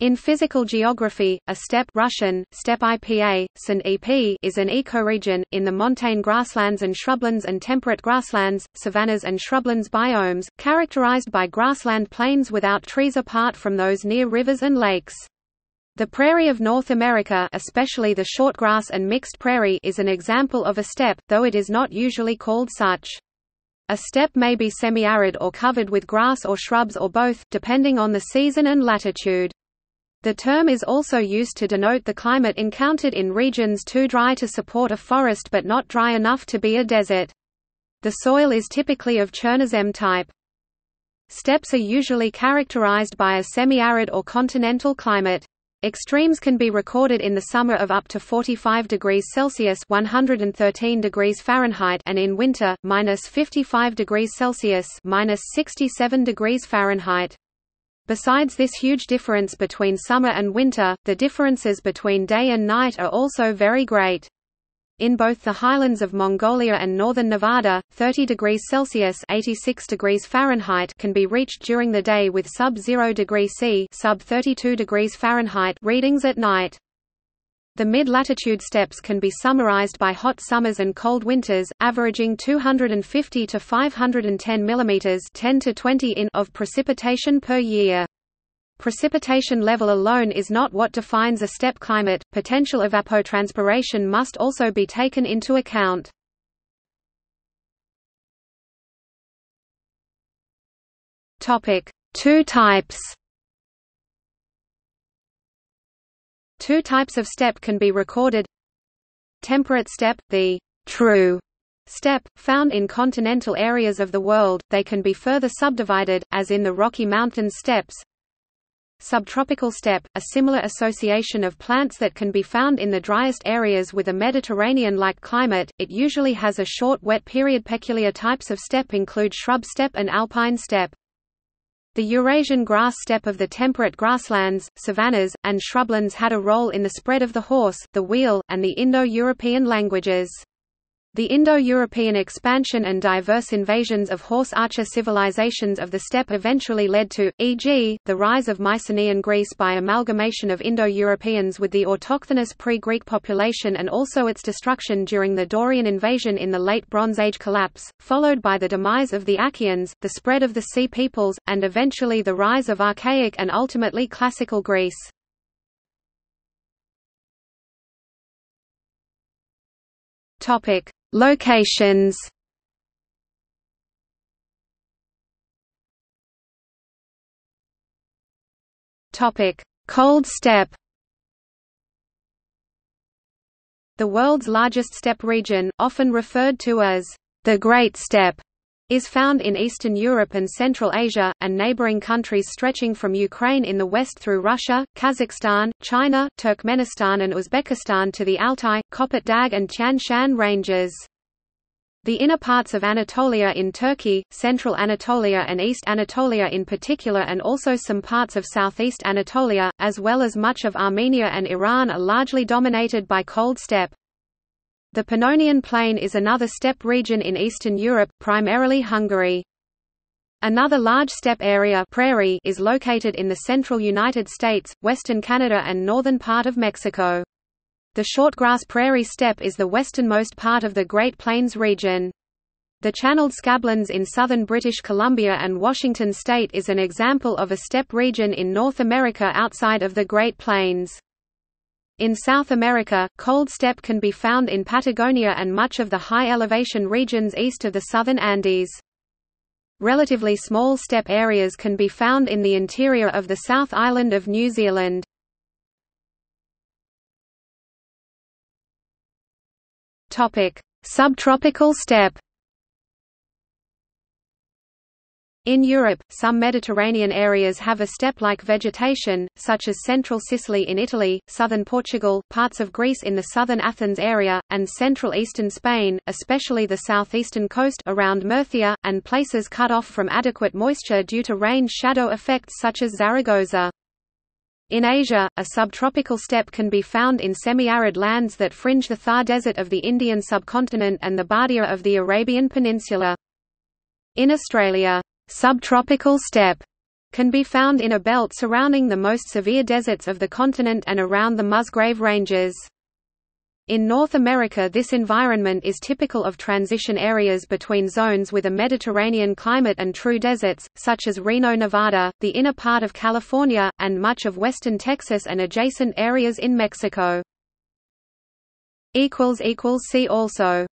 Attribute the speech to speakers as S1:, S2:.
S1: In physical geography, a steppe Russian, steppe IPA, EP is an ecoregion, in the montane grasslands and shrublands and temperate grasslands, savannas and shrublands biomes, characterized by grassland plains without trees apart from those near rivers and lakes. The prairie of North America especially the shortgrass and mixed prairie is an example of a steppe, though it is not usually called such. A steppe may be semi-arid or covered with grass or shrubs or both, depending on the season and latitude. The term is also used to denote the climate encountered in regions too dry to support a forest but not dry enough to be a desert. The soil is typically of Chernozem type. Steppes are usually characterized by a semi-arid or continental climate. Extremes can be recorded in the summer of up to 45 degrees Celsius (113 degrees Fahrenheit) and in winter minus 55 degrees Celsius 67 degrees Fahrenheit). Besides this huge difference between summer and winter, the differences between day and night are also very great. In both the highlands of Mongolia and northern Nevada, 30 degrees Celsius (86 degrees Fahrenheit) can be reached during the day with sub-0 degree C (sub 32 degrees Fahrenheit) readings at night. The mid-latitude steppes can be summarized by hot summers and cold winters, averaging 250 to 510 mm 10 to 20 in of precipitation per year. Precipitation level alone is not what defines a steppe climate, potential evapotranspiration must also be taken into account. Two types Two types of steppe can be recorded Temperate steppe, the true steppe, found in continental areas of the world, they can be further subdivided, as in the Rocky Mountains steppes Subtropical steppe, a similar association of plants that can be found in the driest areas with a Mediterranean-like climate, it usually has a short wet period. Peculiar types of steppe include shrub steppe and alpine steppe. The Eurasian grass steppe of the temperate grasslands, savannas, and shrublands had a role in the spread of the horse, the wheel, and the Indo-European languages. The Indo-European expansion and diverse invasions of horse archer civilizations of the steppe eventually led to, e.g., the rise of Mycenaean Greece by amalgamation of Indo-Europeans with the autochthonous pre-Greek population and also its destruction during the Dorian invasion in the Late Bronze Age collapse, followed by the demise of the Achaeans, the spread of the Sea peoples, and eventually the rise of archaic and ultimately classical Greece. Topic Locations. Topic: Cold steppe. The world's largest steppe region, often referred to as the Great Steppe, is found in Eastern Europe and Central Asia, and neighboring countries stretching from Ukraine in the west through Russia, Kazakhstan, China, Turkmenistan and Uzbekistan to the Altai, Kopet Dag and Tian Shan ranges. The inner parts of Anatolia in Turkey, central Anatolia and East Anatolia in particular and also some parts of southeast Anatolia, as well as much of Armenia and Iran are largely dominated by cold steppe. The Pannonian Plain is another steppe region in Eastern Europe, primarily Hungary. Another large steppe area prairie is located in the central United States, western Canada and northern part of Mexico. The shortgrass prairie steppe is the westernmost part of the Great Plains region. The channeled scablands in southern British Columbia and Washington state is an example of a steppe region in North America outside of the Great Plains. In South America, cold steppe can be found in Patagonia and much of the high-elevation regions east of the southern Andes. Relatively small steppe areas can be found in the interior of the South Island of New Zealand. Subtropical steppe. In Europe, some Mediterranean areas have a steppe-like vegetation, such as central Sicily in Italy, southern Portugal, parts of Greece in the southern Athens area, and central eastern Spain, especially the southeastern coast around Murcia, and places cut off from adequate moisture due to rain shadow effects such as Zaragoza. In Asia, a subtropical steppe can be found in semi-arid lands that fringe the Thar Desert of the Indian subcontinent and the Badia of the Arabian Peninsula. In Australia, subtropical steppe can be found in a belt surrounding the most severe deserts of the continent and around the Musgrave Ranges. In North America this environment is typical of transition areas between zones with a Mediterranean climate and true deserts, such as Reno, Nevada, the inner part of California, and much of western Texas and adjacent areas in Mexico. See also